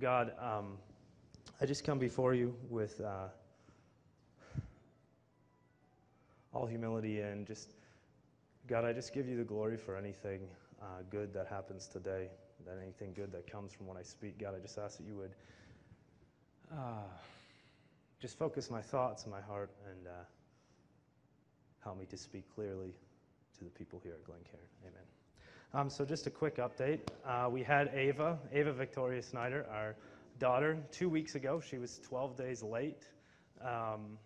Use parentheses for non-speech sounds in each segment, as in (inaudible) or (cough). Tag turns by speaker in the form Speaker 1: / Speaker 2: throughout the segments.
Speaker 1: God, um, I just come before you with uh, all humility and just, God, I just give you the glory for anything uh, good that happens today, that anything good that comes from when I speak. God, I just ask that you would uh, just focus my thoughts and my heart and uh, help me to speak clearly to the people here at Glencairn. Amen. Um, so, just a quick update. Uh, we had Ava, Ava Victoria Snyder, our daughter, two weeks ago. She was 12 days late. Um,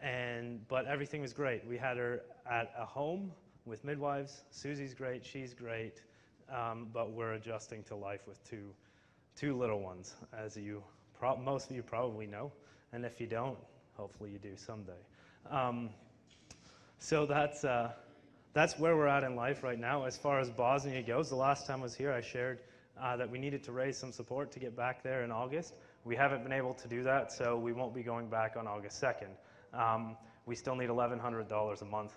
Speaker 1: and, but everything was great. We had her at a home with midwives. Susie's great, she's great, um, but we're adjusting to life with two, two little ones, as you pro- most of you probably know. And if you don't, hopefully you do someday. Um, so that's, uh, that's where we're at in life right now. As far as Bosnia goes, the last time I was here, I shared uh, that we needed to raise some support to get back there in August. We haven't been able to do that, so we won't be going back on August 2nd. Um, we still need $1,100 a month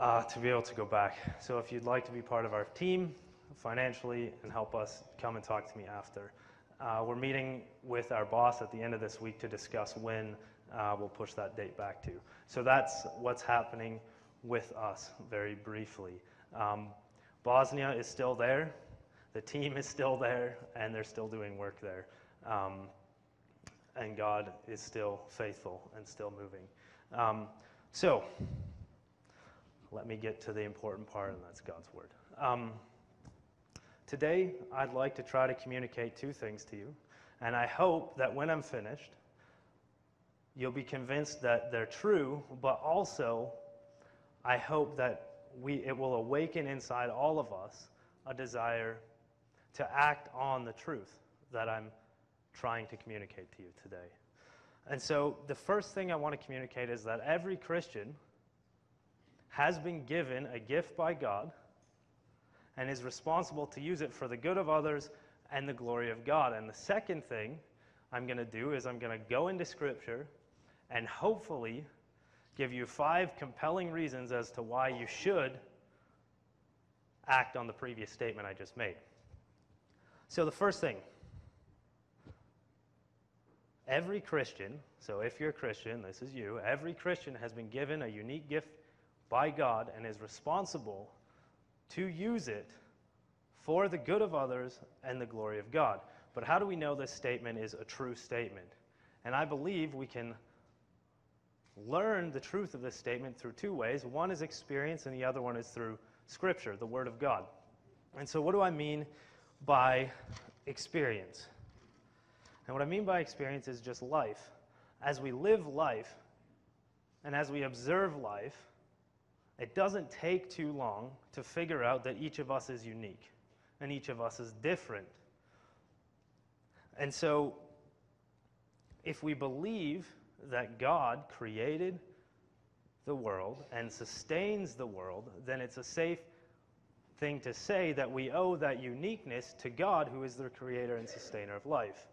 Speaker 1: uh, to be able to go back. So if you'd like to be part of our team financially and help us, come and talk to me after. Uh, we're meeting with our boss at the end of this week to discuss when uh, we'll push that date back to. So that's what's happening with us very briefly. Um, Bosnia is still there, the team is still there, and they're still doing work there. Um, and God is still faithful and still moving. Um, so, let me get to the important part, and that's God's Word. Um, today, I'd like to try to communicate two things to you, and I hope that when I'm finished, you'll be convinced that they're true, but also, I hope that we, it will awaken inside all of us a desire to act on the truth that I'm trying to communicate to you today. And so, the first thing I want to communicate is that every Christian has been given a gift by God and is responsible to use it for the good of others and the glory of God. And the second thing I'm going to do is I'm going to go into Scripture and hopefully give you five compelling reasons as to why you should act on the previous statement I just made. So, the first thing every Christian, so if you're a Christian, this is you, every Christian has been given a unique gift by God and is responsible to use it for the good of others and the glory of God. But how do we know this statement is a true statement? And I believe we can learn the truth of this statement through two ways. One is experience, and the other one is through Scripture, the Word of God. And so, what do I mean by experience? And what I mean by experience is just life. As we live life and as we observe life, it doesn't take too long to figure out that each of us is unique and each of us is different. And so, if we believe that God created the world and sustains the world, then it's a safe thing to say that we owe that uniqueness to God, who is the creator and sustainer of life.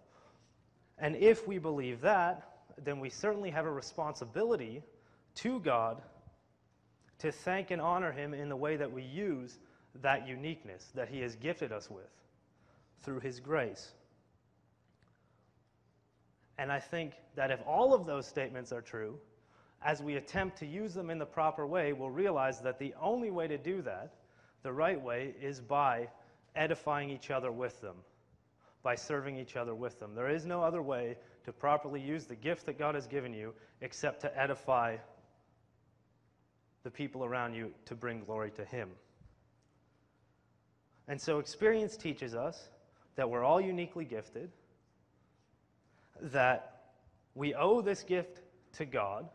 Speaker 1: And if we believe that, then we certainly have a responsibility to God to thank and honor Him in the way that we use that uniqueness that He has gifted us with through His grace. And I think that if all of those statements are true, as we attempt to use them in the proper way, we'll realize that the only way to do that, the right way, is by edifying each other with them by serving each other with them. There is no other way to properly use the gift that God has given you except to edify the people around you to bring glory to Him. And so, experience teaches us that we're all uniquely gifted, that we owe this gift to God,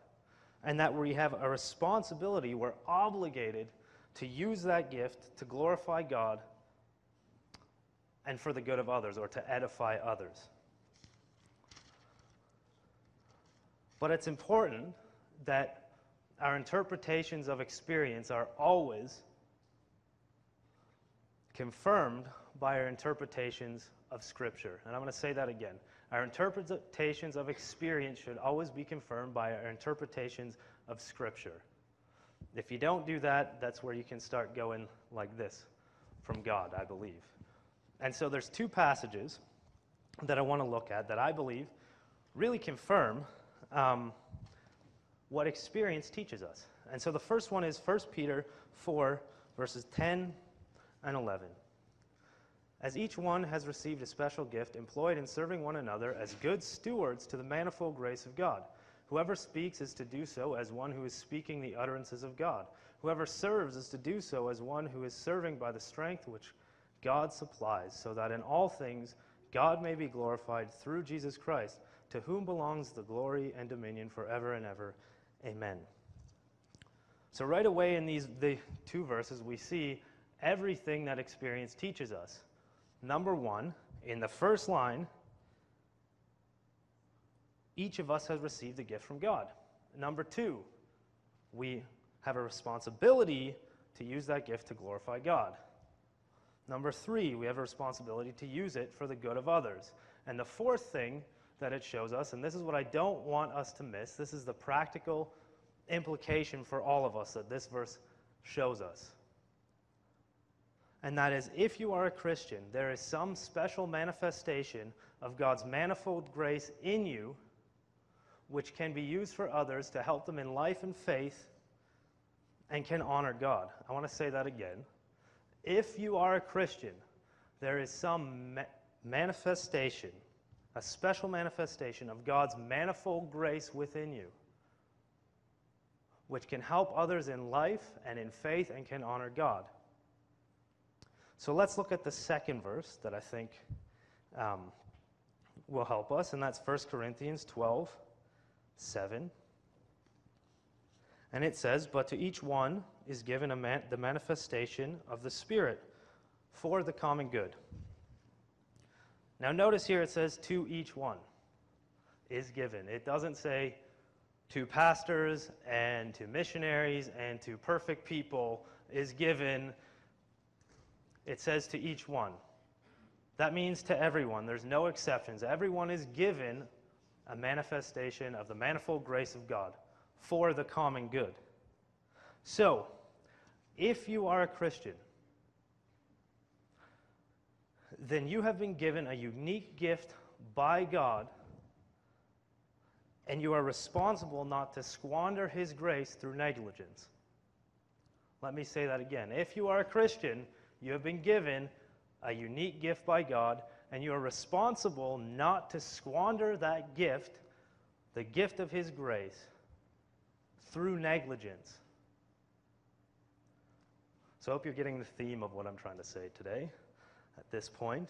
Speaker 1: and that we have a responsibility, we're obligated to use that gift to glorify God and for the good of others or to edify others. But it's important that our interpretations of experience are always confirmed by our interpretations of Scripture. And I'm going to say that again. Our interpretations of experience should always be confirmed by our interpretations of Scripture. If you don't do that, that's where you can start going like this from God, I believe. And so there's two passages that I want to look at that I believe really confirm um, what experience teaches us. And so the first one is 1 Peter 4, verses 10 and 11. As each one has received a special gift, employed in serving one another as good stewards to the manifold grace of God. Whoever speaks is to do so as one who is speaking the utterances of God. Whoever serves is to do so as one who is serving by the strength which God supplies, so that in all things God may be glorified through Jesus Christ, to whom belongs the glory and dominion forever and ever. Amen. So, right away in these the two verses, we see everything that experience teaches us. Number one, in the first line, each of us has received a gift from God. Number two, we have a responsibility to use that gift to glorify God. Number three, we have a responsibility to use it for the good of others. And the fourth thing that it shows us, and this is what I don't want us to miss, this is the practical implication for all of us that this verse shows us and that is if you are a Christian, there is some special manifestation of God's manifold grace in you, which can be used for others to help them in life and faith and can honor God. I want to say that again. If you are a Christian, there is some ma- manifestation, a special manifestation of God's manifold grace within you, which can help others in life and in faith and can honor God. So let's look at the second verse that I think um, will help us, and that's 1 Corinthians 12 7. And it says, But to each one is given man- the manifestation of the Spirit for the common good. Now, notice here it says, To each one is given. It doesn't say to pastors and to missionaries and to perfect people is given it says to each one. That means to everyone. There's no exceptions. Everyone is given a manifestation of the manifold grace of God for the common good. So, if you are a Christian, then you have been given a unique gift by God, and you are responsible not to squander His grace through negligence. Let me say that again. If you are a Christian, you have been given a unique gift by God, and you are responsible not to squander that gift, the gift of His grace, through negligence. So I hope you're getting the theme of what I'm trying to say today at this point.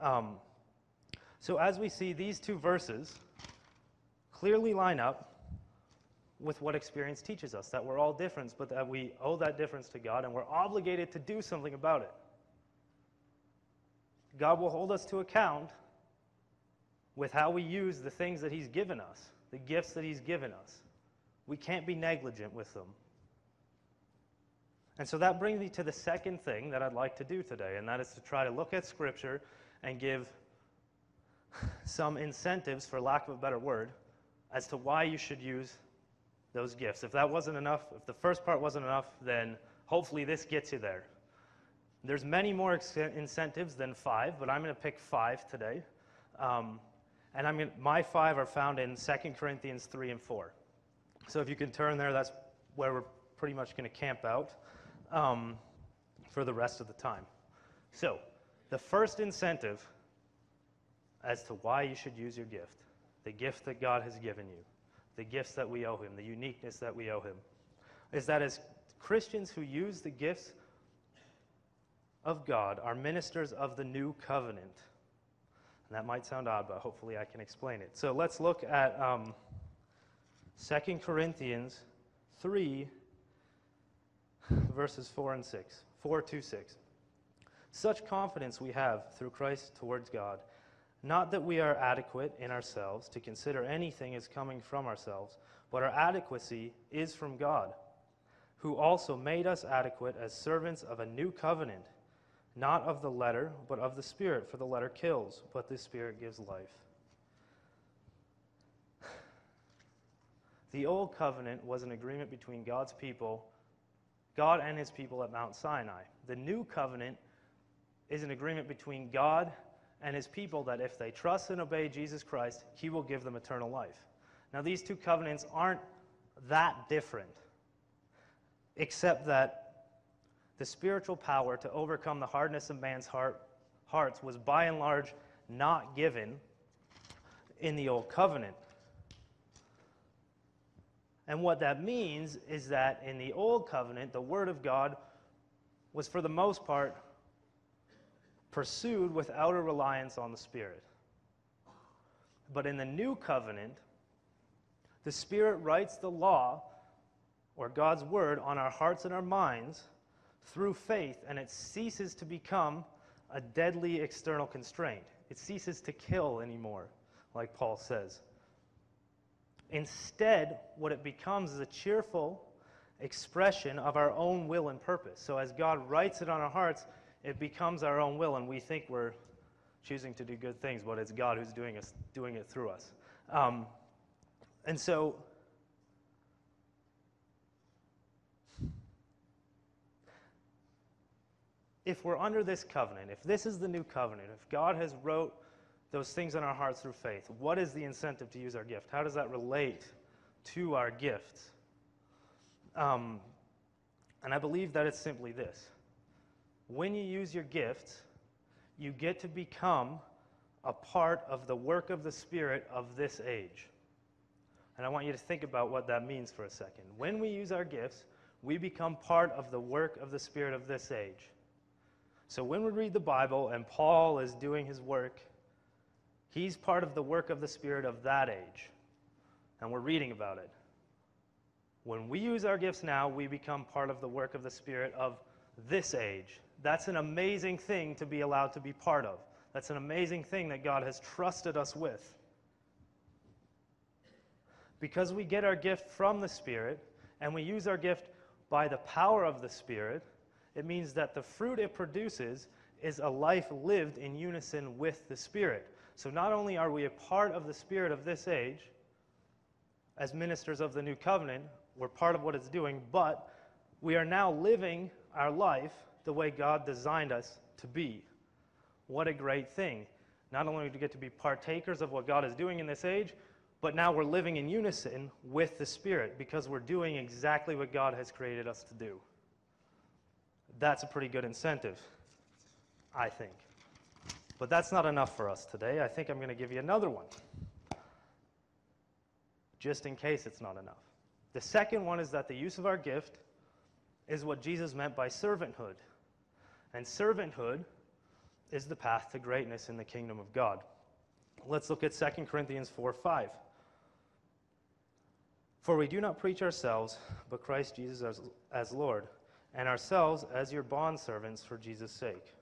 Speaker 1: Um, so, as we see, these two verses clearly line up with what experience teaches us that we're all different, but that we owe that difference to God and we're obligated to do something about it. God will hold us to account with how we use the things that He's given us, the gifts that He's given us. We can't be negligent with them. And so that brings me to the second thing that I'd like to do today, and that is to try to look at Scripture and give some incentives, for lack of a better word, as to why you should use those gifts. If that wasn't enough, if the first part wasn't enough, then hopefully this gets you there. There's many more ex- incentives than five, but I'm going to pick five today. Um, and I'm gonna, my five are found in 2 Corinthians 3 and 4. So if you can turn there, that's where we're pretty much going to camp out um, for the rest of the time. So the first incentive as to why you should use your gift, the gift that God has given you, the gifts that we owe Him, the uniqueness that we owe Him, is that as Christians who use the gifts of God are ministers of the new covenant. And that might sound odd, but hopefully I can explain it. So let's look at um, 2 Corinthians 3, verses 4 and 6. 4 to 6. Such confidence we have through Christ towards God not that we are adequate in ourselves to consider anything as coming from ourselves, but our adequacy is from God, who also made us adequate as servants of a new covenant, not of the letter, but of the Spirit, for the letter kills, but the Spirit gives life. (sighs) The old covenant was an agreement between God's people, God and his people at Mount Sinai. The new covenant is an agreement between God and his people that if they trust and obey Jesus Christ, he will give them eternal life. Now, these two covenants aren't that different, except that the spiritual power to overcome the hardness of man's heart, hearts was by and large not given in the Old Covenant. And what that means is that in the Old Covenant, the Word of God was for the most part pursued without a reliance on the Spirit. But in the New Covenant, the Spirit writes the law or God's Word on our hearts and our minds through faith, and it ceases to become a deadly external constraint. It ceases to kill anymore, like Paul says. Instead, what it becomes is a cheerful expression of our own will and purpose. So as God writes it on our hearts, it becomes our own will, and we think we're choosing to do good things, but it's God who's doing, us, doing it through us. Um, and so, if we're under this covenant, if this is the new covenant, if God has wrote those things in our hearts through faith, what is the incentive to use our gift? How does that relate to our gifts? Um, and I believe that it's simply this. When you use your gifts, you get to become a part of the work of the Spirit of this age. And I want you to think about what that means for a second. When we use our gifts, we become part of the work of the Spirit of this age. So when we read the Bible and Paul is doing his work, he's part of the work of the Spirit of that age. And we're reading about it. When we use our gifts now, we become part of the work of the Spirit of this age. That's an amazing thing to be allowed to be part of. That's an amazing thing that God has trusted us with. Because we get our gift from the Spirit and we use our gift by the power of the Spirit, it means that the fruit it produces is a life lived in unison with the Spirit. So not only are we a part of the Spirit of this age, as ministers of the new covenant, we're part of what it's doing, but we are now living our life the way God designed us to be. What a great thing. Not only do we get to be partakers of what God is doing in this age, but now we're living in unison with the Spirit because we're doing exactly what God has created us to do that's a pretty good incentive, I think. But that's not enough for us today. I think I'm going to give you another one, just in case it's not enough. The second one is that the use of our gift is what Jesus meant by servanthood. And servanthood is the path to greatness in the kingdom of God. Let's look at 2 Corinthians 4 5. For we do not preach ourselves, but Christ Jesus as, as Lord and ourselves as your bondservants for Jesus' sake.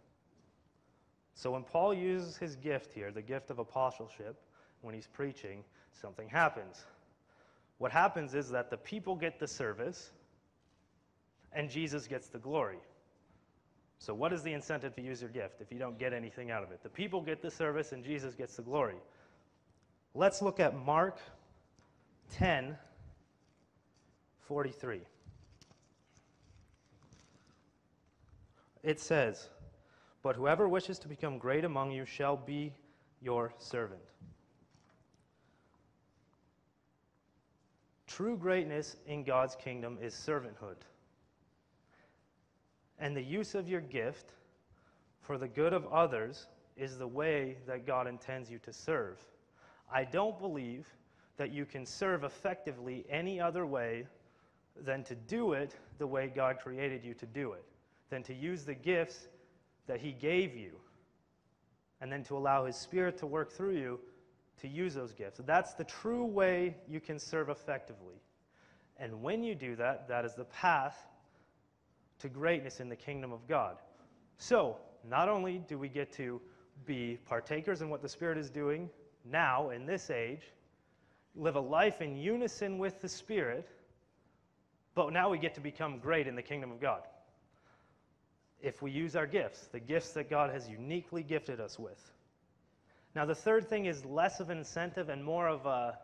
Speaker 1: So when Paul uses his gift here, the gift of apostleship, when he's preaching, something happens. What happens is that the people get the service and Jesus gets the glory. So, what is the incentive to use your gift if you don't get anything out of it? The people get the service and Jesus gets the glory. Let's look at Mark 10 43. it says, But whoever wishes to become great among you shall be your servant. True greatness in God's kingdom is servanthood. And the use of your gift for the good of others is the way that God intends you to serve. I don't believe that you can serve effectively any other way than to do it the way God created you to do it than to use the gifts that He gave you and then to allow His Spirit to work through you to use those gifts. That's the true way you can serve effectively. And when you do that, that is the path to greatness in the kingdom of God. So, not only do we get to be partakers in what the Spirit is doing now in this age, live a life in unison with the Spirit, but now we get to become great in the kingdom of God if we use our gifts, the gifts that God has uniquely gifted us with. Now, the third thing is less of an incentive and more of a.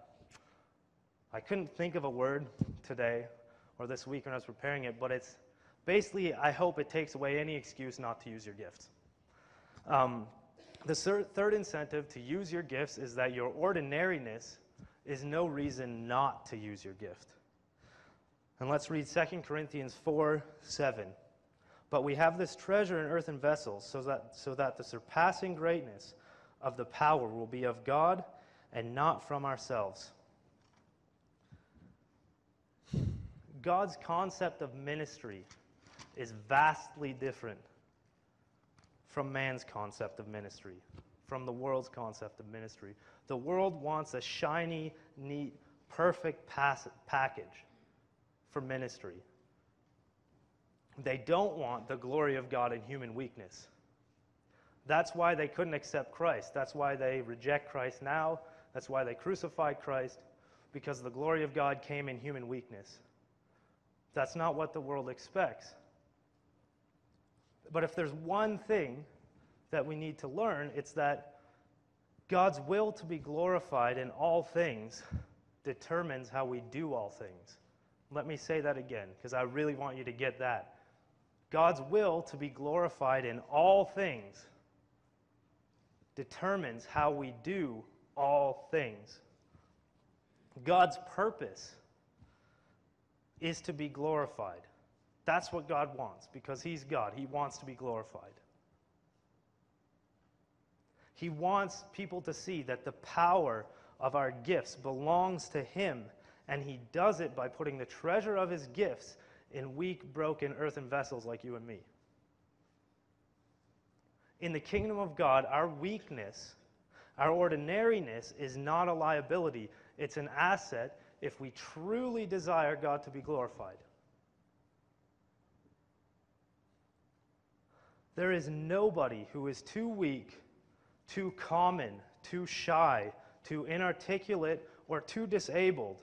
Speaker 1: I couldn't think of a word today or this week when I was preparing it, but it's basically, I hope it takes away any excuse not to use your gifts. Um, The third incentive to use your gifts is that your ordinariness is no reason not to use your gift. And let's read 2 Corinthians 4 7. But we have this treasure in earthen vessels, so that, so that the surpassing greatness of the power will be of God and not from ourselves. God's concept of ministry is vastly different from man's concept of ministry, from the world's concept of ministry. The world wants a shiny, neat, perfect pass- package for ministry. They don't want the glory of God in human weakness. That's why they couldn't accept Christ. That's why they reject Christ now. That's why they crucified Christ, because the glory of God came in human weakness. That's not what the world expects. But if there's one thing that we need to learn, it's that God's will to be glorified in all things determines how we do all things. Let me say that again, because I really want you to get that. God's will to be glorified in all things determines how we do all things. God's purpose is to be glorified. That's what God wants because He's God. He wants to be glorified. He wants people to see that the power of our gifts belongs to Him, and He does it by putting the treasure of His gifts in weak, broken earthen vessels like you and me. In the kingdom of God, our weakness, our ordinariness, is not a liability, it's an asset if we truly desire God to be glorified. There is nobody who is too weak, too common, too shy, too inarticulate, or too disabled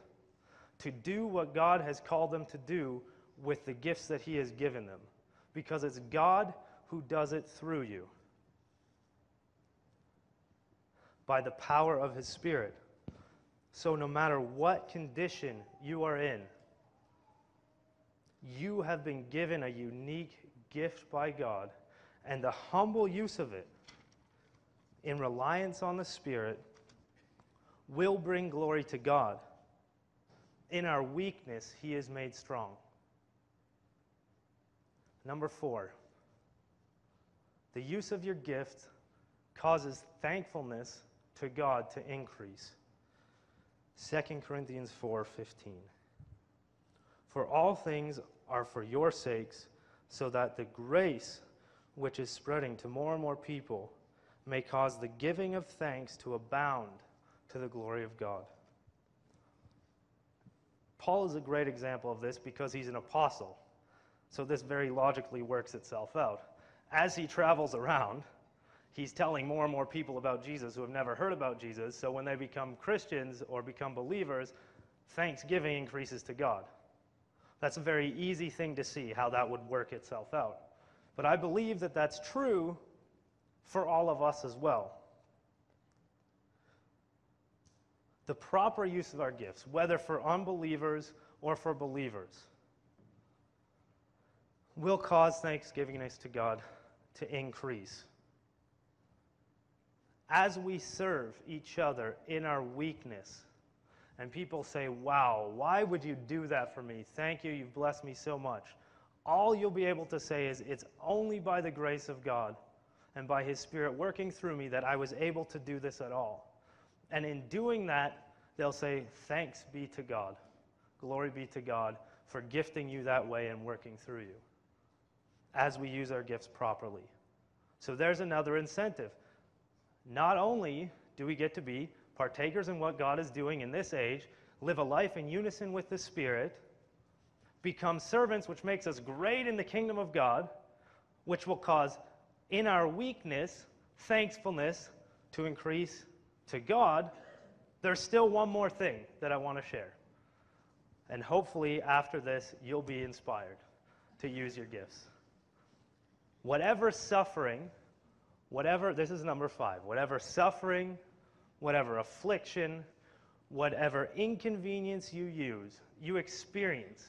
Speaker 1: to do what God has called them to do with the gifts that He has given them. Because it's God who does it through you by the power of His Spirit. So, no matter what condition you are in, you have been given a unique gift by God, and the humble use of it in reliance on the Spirit will bring glory to God. In our weakness, He is made strong. Number four, the use of your gift causes thankfulness to God to increase. 2 Corinthians 4:15 For all things are for your sakes so that the grace which is spreading to more and more people may cause the giving of thanks to abound to the glory of God. Paul is a great example of this because he's an apostle. So this very logically works itself out. As he travels around, he's telling more and more people about Jesus who have never heard about Jesus. So when they become Christians or become believers, thanksgiving increases to God. That's a very easy thing to see how that would work itself out. But I believe that that's true for all of us as well. The proper use of our gifts, whether for unbelievers or for believers, will cause thanksgivingness to God to increase as we serve each other in our weakness, and people say, Wow, why would you do that for me? Thank you, you've blessed me so much. All you'll be able to say is, It's only by the grace of God and by His Spirit working through me that I was able to do this at all. And in doing that, they'll say, Thanks be to God. Glory be to God for gifting you that way and working through you as we use our gifts properly. So there's another incentive not only do we get to be partakers in what God is doing in this age, live a life in unison with the Spirit, become servants, which makes us great in the kingdom of God, which will cause in our weakness thankfulness to increase to God. There's still one more thing that I want to share. And hopefully, after this, you'll be inspired to use your gifts. Whatever suffering whatever, this is number five, whatever suffering, whatever affliction, whatever inconvenience you use, you experience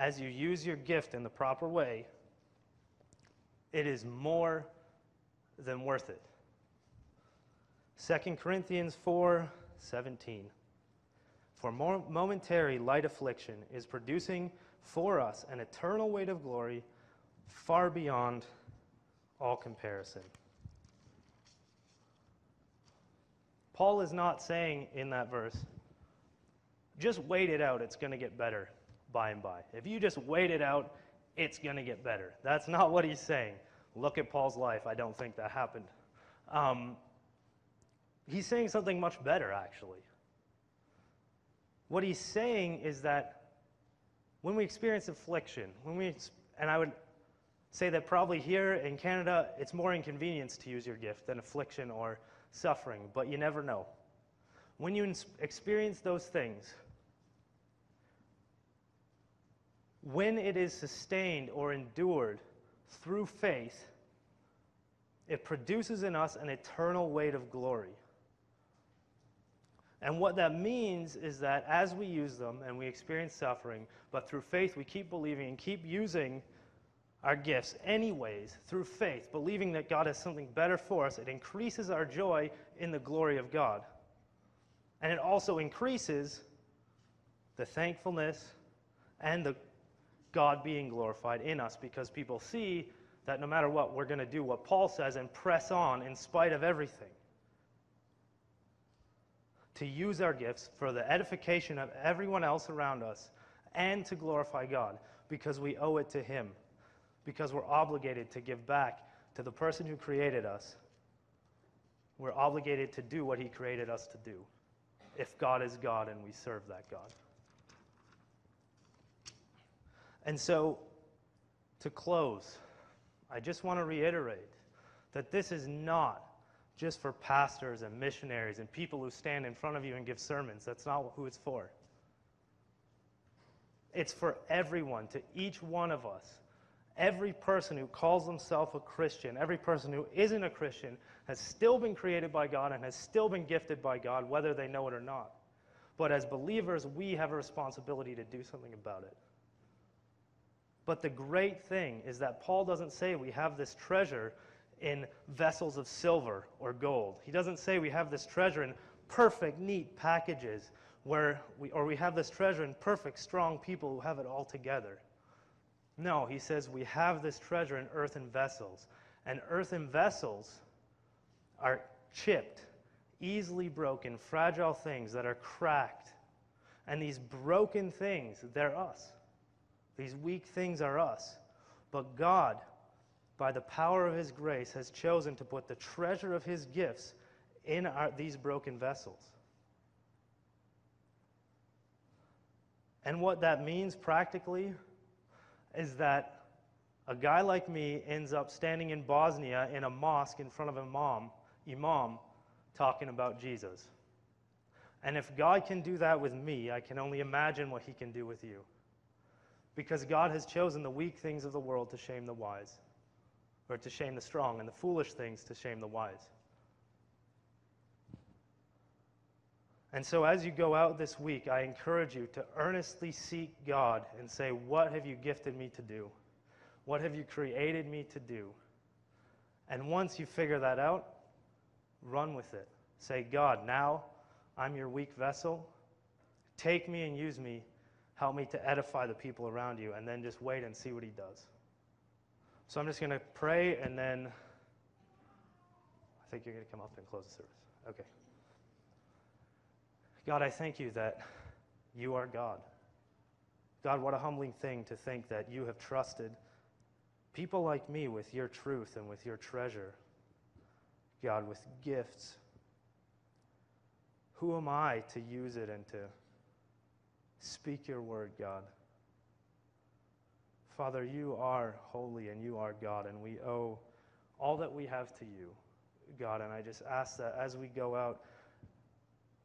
Speaker 1: as you use your gift in the proper way, it is more than worth it. 2 Corinthians 4 17. For more momentary light affliction is producing for us an eternal weight of glory far beyond all comparison. Paul is not saying in that verse, just wait it out, it's going to get better by and by. If you just wait it out, it's going to get better. That's not what he's saying. Look at Paul's life. I don't think that happened. Um, he's saying something much better, actually. What he's saying is that when we experience affliction, when we, and I would say that probably here in Canada, it's more inconvenience to use your gift than affliction or suffering, but you never know. When you experience those things, when it is sustained or endured through faith, it produces in us an eternal weight of glory. And what that means is that as we use them and we experience suffering, but through faith we keep believing and keep using our gifts anyways, through faith, believing that God has something better for us, it increases our joy in the glory of God. And it also increases the thankfulness and the God being glorified in us because people see that no matter what, we're going to do what Paul says and press on in spite of everything to use our gifts for the edification of everyone else around us and to glorify God because we owe it to Him, because we're obligated to give back to the person who created us. We're obligated to do what He created us to do if God is God and we serve that God. And so, to close, I just want to reiterate that this is not just for pastors and missionaries and people who stand in front of you and give sermons. That's not who it's for. It's for everyone, to each one of us. Every person who calls himself a Christian, every person who isn't a Christian, has still been created by God and has still been gifted by God, whether they know it or not. But as believers, we have a responsibility to do something about it. But the great thing is that Paul doesn't say we have this treasure in vessels of silver or gold. He doesn't say we have this treasure in perfect, neat packages where we, or we have this treasure in perfect, strong people who have it all together. No, he says we have this treasure in earthen vessels. And earthen vessels are chipped, easily broken, fragile things that are cracked. And these broken things, they're us. These weak things are us. But God by the power of his grace, has chosen to put the treasure of his gifts in our, these broken vessels. And what that means practically is that a guy like me ends up standing in Bosnia in a mosque in front of a imam, imam talking about Jesus. And if God can do that with me, I can only imagine what he can do with you. Because God has chosen the weak things of the world to shame the wise or to shame the strong, and the foolish things to shame the wise. And so, as you go out this week, I encourage you to earnestly seek God and say, What have you gifted me to do? What have you created me to do? And once you figure that out, run with it. Say, God, now I'm your weak vessel. Take me and use me. Help me to edify the people around you. And then just wait and see what he does. So I'm just going to pray and then I think you're going to come up and close the service. Okay. God, I thank you that you are God. God, what a humbling thing to think that you have trusted people like me with your truth and with your treasure. God, with gifts. Who am I to use it and to speak your word, God? Father, you are holy and you are God, and we owe all that we have to you, God. And I just ask that as we go out,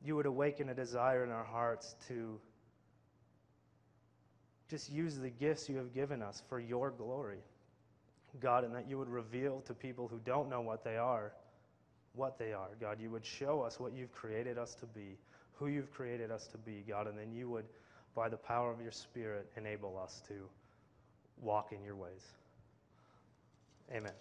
Speaker 1: you would awaken a desire in our hearts to just use the gifts you have given us for your glory, God, and that you would reveal to people who don't know what they are what they are. God, you would show us what you've created us to be, who you've created us to be, God, and then you would, by the power of your Spirit, enable us to walk in your ways. Amen.